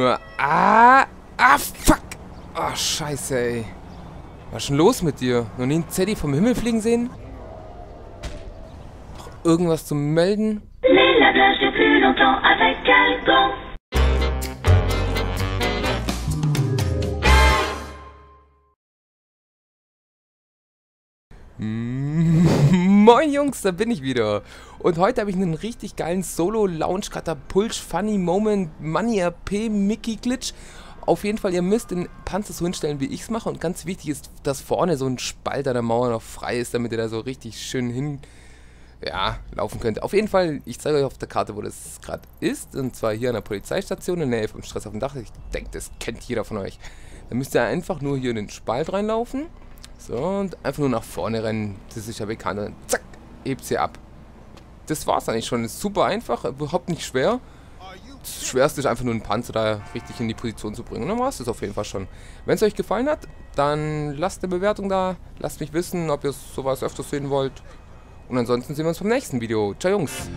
Ah, ah, fuck. Ah, oh, scheiße, ey. Was ist denn los mit dir? Noch nie einen Zeddy vom Himmel fliegen sehen? Noch irgendwas zu melden? Les Moin Jungs, da bin ich wieder. Und heute habe ich einen richtig geilen Solo-Lounge-Katapult, Funny Moment, Money RP, Mickey Glitch. Auf jeden Fall, ihr müsst den Panzer so hinstellen, wie ich es mache. Und ganz wichtig ist, dass vorne so ein Spalt an der Mauer noch frei ist, damit ihr da so richtig schön hin ja, laufen könnt. Auf jeden Fall, ich zeige euch auf der Karte, wo das gerade ist. Und zwar hier an der Polizeistation in der Nähe vom Stress auf dem Dach. Ich denke, das kennt jeder von euch. Da müsst ihr einfach nur hier in den Spalt reinlaufen. So, und einfach nur nach vorne rennen. Das ist ja bekannt. Und zack, hebt sie ab. Das war's eigentlich schon. Ist super einfach, überhaupt nicht schwer. Das Schwerste ist einfach nur einen Panzer da richtig in die Position zu bringen. Und dann war es das auf jeden Fall schon. Wenn es euch gefallen hat, dann lasst eine Bewertung da. Lasst mich wissen, ob ihr sowas öfters sehen wollt. Und ansonsten sehen wir uns beim nächsten Video. Ciao Jungs.